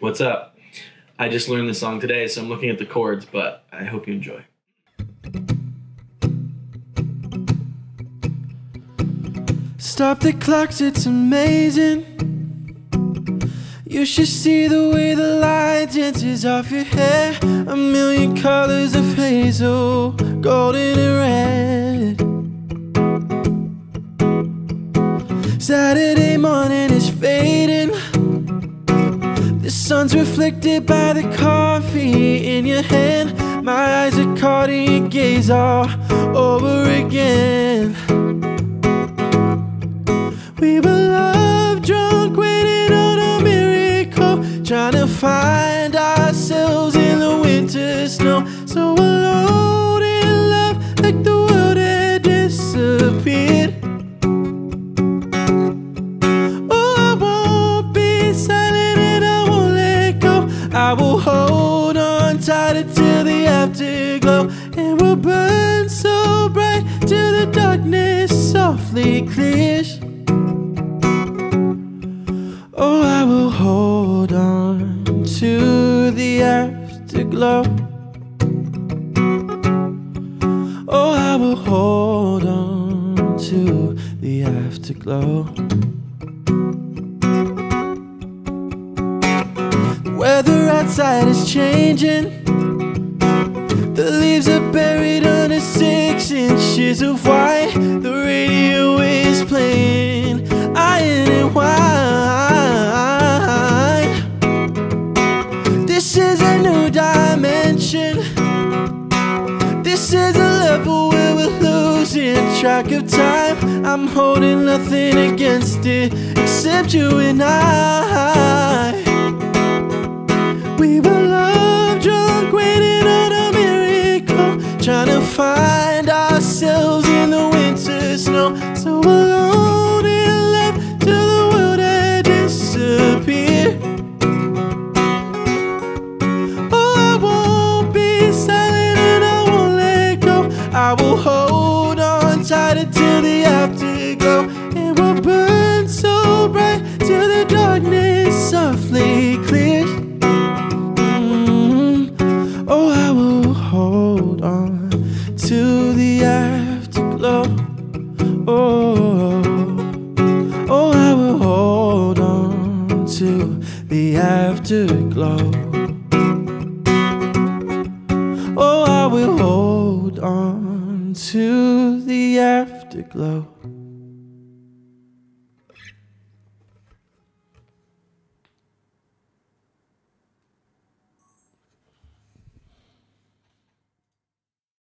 What's up? I just learned this song today, so I'm looking at the chords, but I hope you enjoy. Stop the clocks, it's amazing. You should see the way the light dances off your hair. A million colors of hazel, golden and red. Sun's reflected by the coffee in your hand. My eyes are caught in your gaze all over again. We were love drunk, waiting on a miracle, trying to find ourselves in the winter snow. So on tight until the afterglow, and we'll burn so bright till the darkness softly clears. Oh, I will hold on to the afterglow. Oh, I will hold on to the afterglow. Weather outside is changing. The leaves are buried under six inches of white. The radio is playing Iron and Wine. This is a new dimension. This is a level where we're losing track of time. I'm holding nothing against it except you and I. Were love drunk, waiting on a miracle, trying to find ourselves in the winter snow. So alone in love till the world had disappeared. Oh, I won't be silent and I won't let go. I will hold on tight until the afterglow, and we'll afterglow. Oh, oh, I will hold on to the afterglow. Oh, I will hold on to the afterglow.